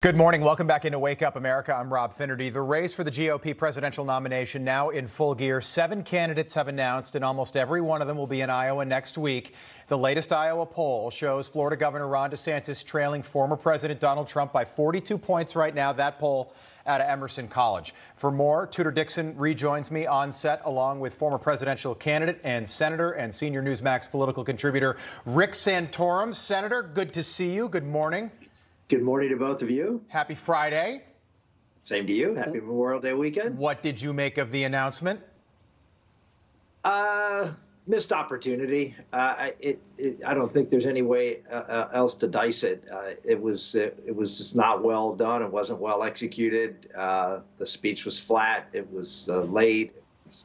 Good morning. Welcome back into Wake Up America. I'm Rob Finnerty. The race for the GOP presidential nomination now in full gear. Seven candidates have announced, and almost every one of them will be in Iowa next week. The latest Iowa poll shows Florida Governor Ron DeSantis trailing former President Donald Trump by 42 points right now. That poll out of Emerson College. For more, Tudor Dixon rejoins me on set along with former presidential candidate and senator and senior Newsmax political contributor Rick Santorum. Senator, good to see you. Good morning. Good morning to both of you. Happy Friday. Same to you. Happy Memorial Day weekend. What did you make of the announcement? Uh, missed opportunity. Uh, it, it, I don't think there's any way uh, uh else to dice it. Uh, it was it was just not well done. It wasn't well executed. Uh, the speech was flat. It was late.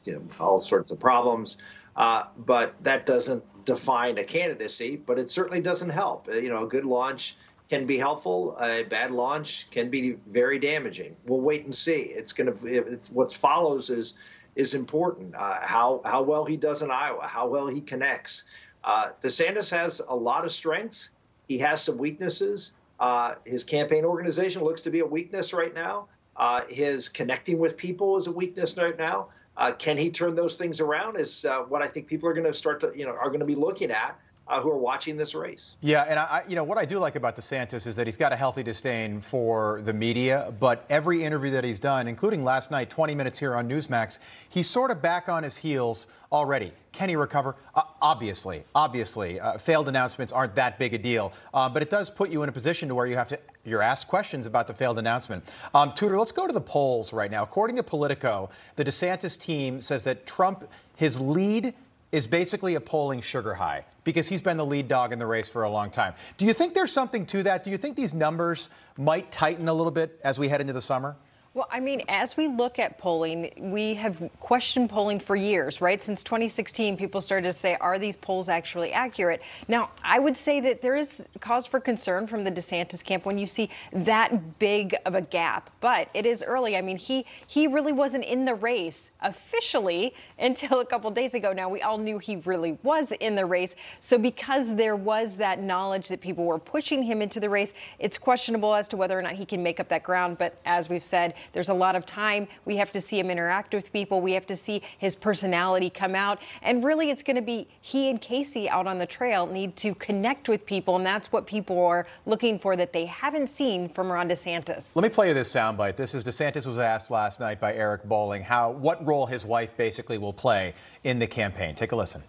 You know, all sorts of problems. but that doesn't define a candidacy. But it certainly doesn't help. you know, a good launch can be helpful. A bad launch can be very damaging. We'll wait and see. It's going to. What follows is is important. Uh, how how well he does in Iowa, how well he connects. Uh, DeSantis has a lot of strengths. He has some weaknesses. Uh, his campaign organization looks to be a weakness right now. Uh, his connecting with people is a weakness right now. Uh, can he turn those things around? Is uh, what I think people are going to start to you know are going to be looking at uh, who are watching this race. Yeah, and I, you know what I do like about DeSantis is that he's got a healthy disdain for the media, but every interview that he's done, including last night, 20 minutes here on Newsmax, he's sort of back on his heels already. Can he recover? Uh, obviously, obviously, uh, failed announcements aren't that big a deal, uh, but it does put you in a position to where you have to you're asked questions about the failed announcement. Um, Tudor, let's go to the polls right now. According to Politico, the DeSantis team says that Trump, his lead is basically a polling sugar high because he's been the lead dog in the race for a long time. Do you think there's something to that? Do you think these numbers might tighten a little bit as we head into the summer? Well, I mean, as we look at polling, we have questioned polling for years, right? Since 2016, people started to say, are these polls actually accurate? Now, I would say that there is cause for concern from the DeSantis camp when you see that big of a gap. But it is early. I mean, he he really wasn't in the race officially until a couple days ago. Now, we all knew he really was in the race. So because there was that knowledge that people were pushing him into the race, it's questionable as to whether or not he can make up that ground. But as we've said, there's a lot of time. We have to see him interact with people. We have to see his personality come out. And really, it's going to be he and Casey out on the trail need to connect with people. And that's what people are looking for that they haven't seen from Ron DeSantis. Let me play you this soundbite. This is DeSantis was asked last night by Eric Bolling how what role his wife basically will play in the campaign. Take a listen.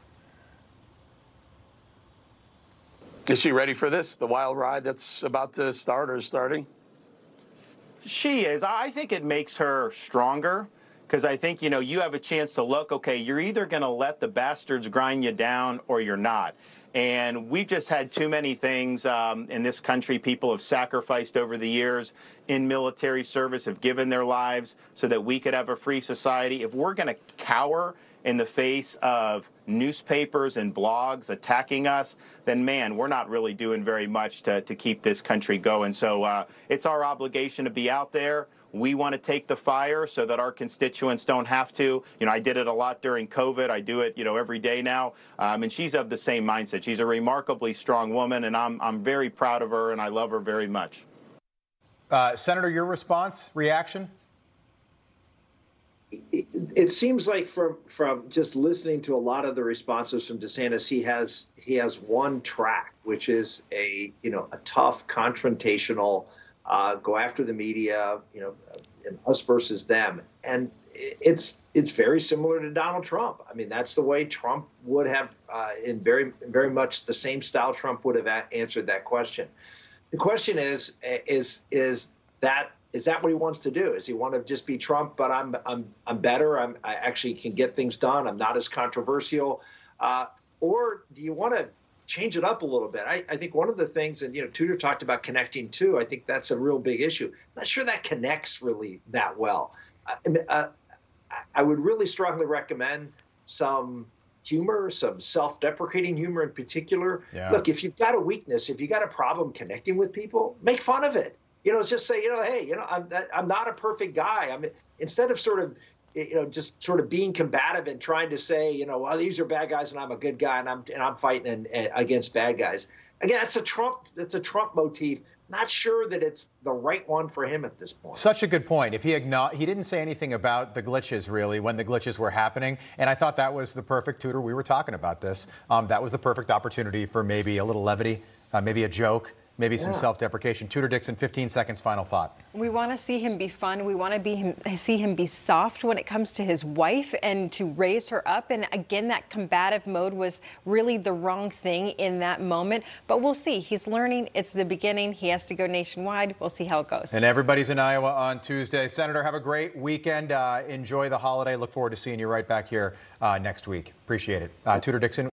Is she ready for this? The wild ride that's about to start or starting? She is. I think it makes her stronger because I think, you know, you have a chance to look, okay, you're either going to let the bastards grind you down or you're not. And we've just had too many things um, in this country. People have sacrificed over the years in military service, have given their lives so that we could have a free society. If we're going to cower in the face of newspapers and blogs attacking us, then man, we're not really doing very much to, to keep this country going. So uh, it's our obligation to be out there. We want to take the fire so that our constituents don't have to. You know, I did it a lot during COVID. I do it, you know, every day now. Um, and she's of the same mindset. She's a remarkably strong woman, and I'm, I'm very proud of her, and I love her very much. Uh, Senator, your response, reaction? it, it, seems like from from just listening to a lot of the responses from DeSantis, he has he has one track, which is a you know a tough, confrontational, uh, go after the media, you know, and us versus them, and it's it's very similar to Donald Trump. I mean, that's the way Trump would have, uh, in very very much the same style Trump would have answered that question. The question is is is that is that what he wants to do? Is he want to just be Trump? But I'm I'm I'm better. I'm I actually can get things done. I'm not as controversial. Uh, or do you want to change it up a little bit? I, I think one of the things, and you know, Tudor talked about connecting too. I think that's a real big issue. I'm not sure that connects really that well. I, uh, I would really strongly recommend some humor, some self-deprecating humor in particular. Yeah. Look, if you've got a weakness, if you got a problem connecting with people, make fun of it you know, just say, you know, hey, you know, I'm I'm not a perfect guy. I mean, instead of sort of, you know, just sort of being combative and trying to say, you know, well, these are bad guys and I'm a good guy and I'm and I'm fighting and, and against bad guys. Again, that's a Trump that's a Trump motif not sure that it's the right one for him at this point. Such a good point. If he igno- he didn't say anything about the glitches really when the glitches were happening, and I thought that was the perfect Tudor. We were talking about this. Um, that was the perfect opportunity for maybe a little levity, uh, maybe a joke. Maybe some Yeah. self-deprecation. Tudor Dixon, 15 seconds, final thought. We want to see him be fun. We want to be him, see him be soft when it comes to his wife and to raise her up. And again, that combative mode was really the wrong thing in that moment. But we'll see. He's learning. It's the beginning. He has to go nationwide. We'll see how it goes. And everybody's in Iowa on Tuesday. Senator, have a great weekend. Uh, enjoy the holiday. Look forward to seeing you right back here uh, next week. Appreciate it. Uh, Tudor Dixon.